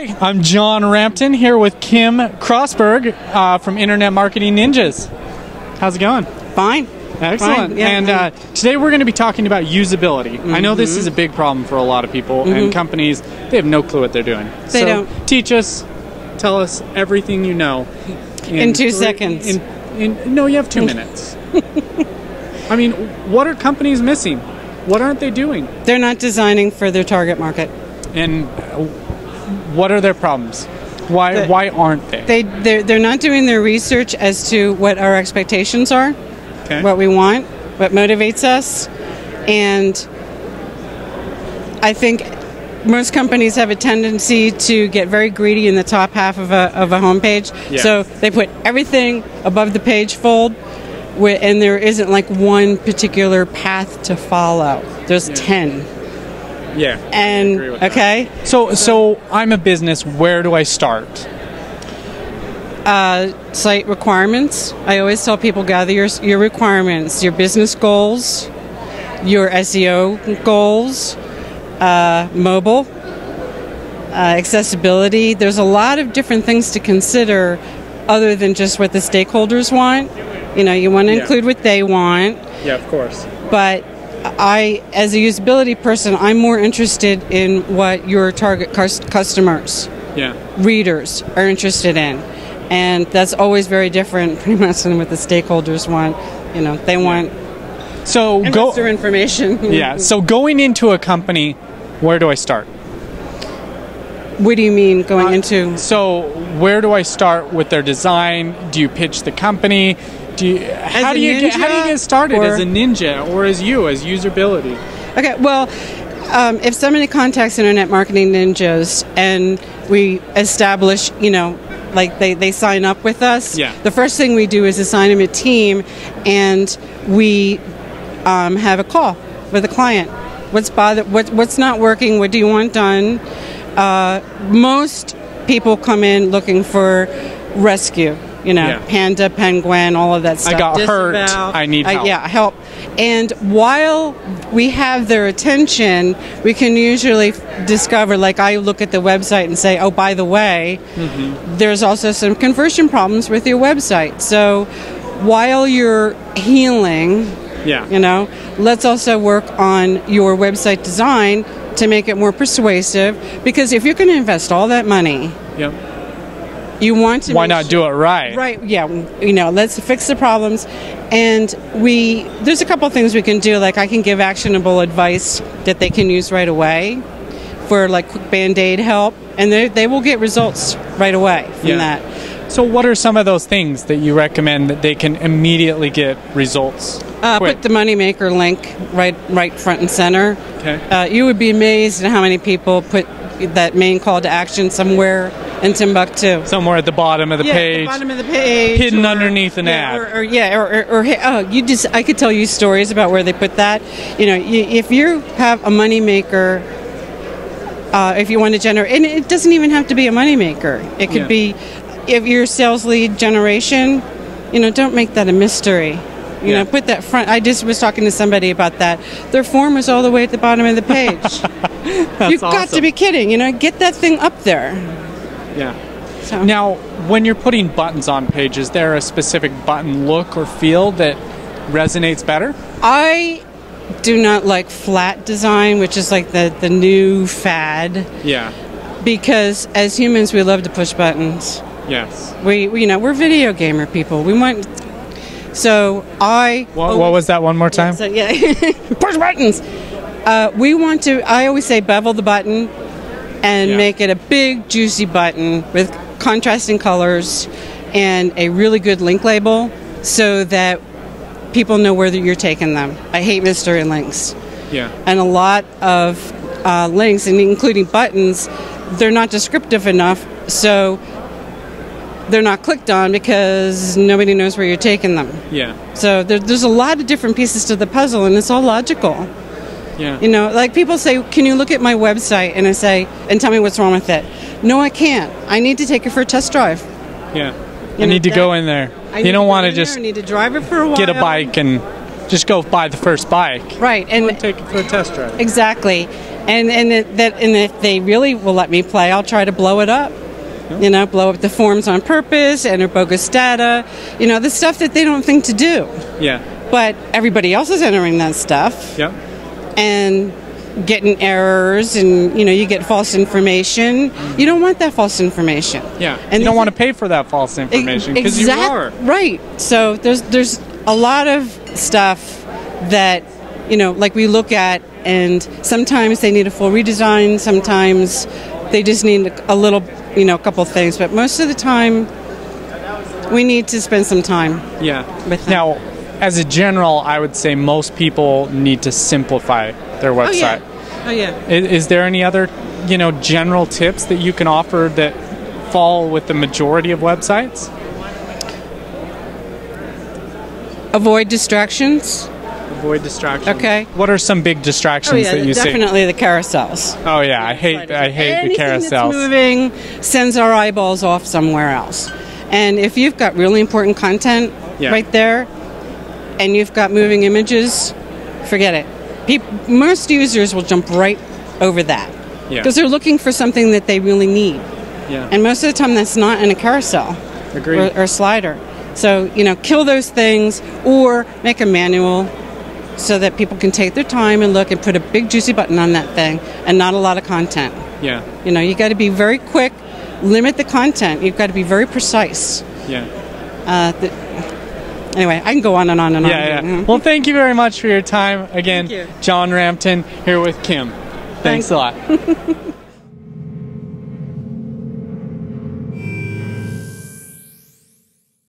Hi, I'm John Rampton here with Kim Krause Berg uh, from Internet Marketing Ninjas. How's it going? Fine. Excellent. Fine, yeah, and uh, today we're going to be talking about usability. I know this is a big problem for a lot of people and companies. They have no clue what they're doing. They so don't. Teach us. Tell us everything you know. In two three- seconds. In, in, no, you have two minutes. I mean, what are companies missing? What aren't they doing? They're not designing for their target market. And uh, what are their problems? Why The- why aren't they? They they're, they're not doing their research as to what our expectations are, okay. what we want, what motivates us, and I think most companies have a tendency to get very greedy in the top half of a of a homepage. Yeah. So they put everything above the page fold. And there isn't like one particular path to follow. There's ten, yeah. and agree that. okay, So so I'm a business. Where do I start? site requirements. I always tell people gather your, your requirements, your business goals, your SEO goals, uh, mobile, uh, accessibility. There's a lot of different things to consider other than just what the stakeholders want. You know, you want to Yeah. include what they want, Yeah, of course. but I, as a usability person, I'm more interested in what your target cus- customers Yeah. readers are interested in. And that's always very different, pretty much, than what the stakeholders want. You know, they want So investor go. information. Yeah. So going into a company, where do I start? What do you mean going uh, into? So where do I start with their design? Do you pitch the company? Do you, how do you get, how do you get started or- as a ninja or as you as usability? Okay, well, um, if somebody contacts Internet Marketing Ninjas and we establish, you know, like they, they sign up with us, Yeah. the first thing we do is assign them a team and we um, have a call with a client. What's bother? What, what's not working? What do you want done? Uh, most people come in looking for rescue. You know, Yeah. panda, penguin, all of that stuff. I got hurt. I need help. yeah, help. And while we have their attention, we can usually discover, like I look at the website and say, oh, by the way, Mm-hmm. there's also some conversion problems with your website. So while you're healing, Yeah. you know, let's also work on your website design to make it more persuasive. Because if you're going to invest all that money, Yep. You want to Why not sure- do it right? Right. Yeah. You know, let's fix the problems, and we there's a couple things we can do. Like I can give actionable advice that they can use right away for like quick band aid help, and they they will get results right away from Yeah. that. So what are some of those things that you recommend that they can immediately get results? Uh, put the moneymaker link right right front and center. Okay. Uh, you would be amazed at how many people put that main call to action somewhere in Timbuktu. Somewhere at the bottom of the yeah, page. At the bottom of the page, hidden underneath an yeah, ad. or, or yeah, or, or, or oh, you just I could tell you stories about where they put that. You know, you, if you have a moneymaker, uh, if you want to generate, and it doesn't even have to be a moneymaker. It could Yeah. be if your sales lead generation. You know, don't make that a mystery. You Yeah. know, put that front. I just was talking to somebody about that. Their form is all the way at the bottom of the page. You've got to be kidding. You know, get that thing up there. Yeah. So. Now, when you're putting buttons on pages, is there a specific button look or feel that resonates better? I do not like flat design, which is like the, the new fad, Yeah. because as humans, we love to push buttons. Yes. We, we you know, we're video gamer people. We want. So I. What, what was that one more time? So yeah, push buttons. Uh, we want to. I always say bevel the button, and Yeah. make it a big juicy button with contrasting colors, and a really good link label, so that people know where you're taking them. I hate mystery links Yeah. and a lot of uh, links, and including buttons, they're not descriptive enough, so they're not clicked on because nobody knows where you're taking them. Yeah. So there, there's a lot of different pieces to the puzzle, and it's all logical. Yeah. You know, like people say, "Can you look at my website?" And I say, "And tell me what's wrong with it." No, I can't. I need to take it for a test drive. Yeah. You I know, need to that- go in there. I you don't want to just I need to drive it for a while. get a bike and just go buy the first bike. Right, and Take it for a test drive. Exactly. And and it, that and if they really will let me play, I'll try to blow it up. You know, blow up the forms on purpose, enter bogus data. You know, the stuff that they don't think to do. Yeah. But everybody else is entering that stuff Yep. And getting errors, and you know, you get false information. You don't want that false information. Yeah. And you don't want to pay for that false information because you are. Right. So there's there's a lot of stuff that you know, like we look at, and sometimes they need a full redesign. Sometimes they just need a little, you know, a couple things. But most of the time, we need to spend some time. Yeah. Now, as a general, I would say most people need to simplify their oh, website. Oh yeah. Oh Is, is there any other, you know, general tips that you can offer that fall with the majority of websites? Avoid distractions. Avoid distractions. Okay. What are some big distractions oh, that you see? definitely the carousels. Oh yeah, I hate I hate the Anything That's carousels. moving sends our eyeballs off somewhere else. And if you've got really important content Yeah. right there, and you've got moving images, forget it. Most users will jump right over that Yeah. because they're looking for something that they really need. Yeah. And most of the time, that's not in a carousel or, or slider. So, you know, kill those things or make a manual so that people can take their time and look and put a big juicy button on that thing and not a lot of content. yeah. You know, you got to be very quick, limit the content. You've got to be very precise. Yeah. Uh, the, anyway, I can go on and on and on. Yeah, yeah. Mhm. Well, thank you very much for your time. Again, you. John Rampton here with Kim. Thanks Thanks. a lot.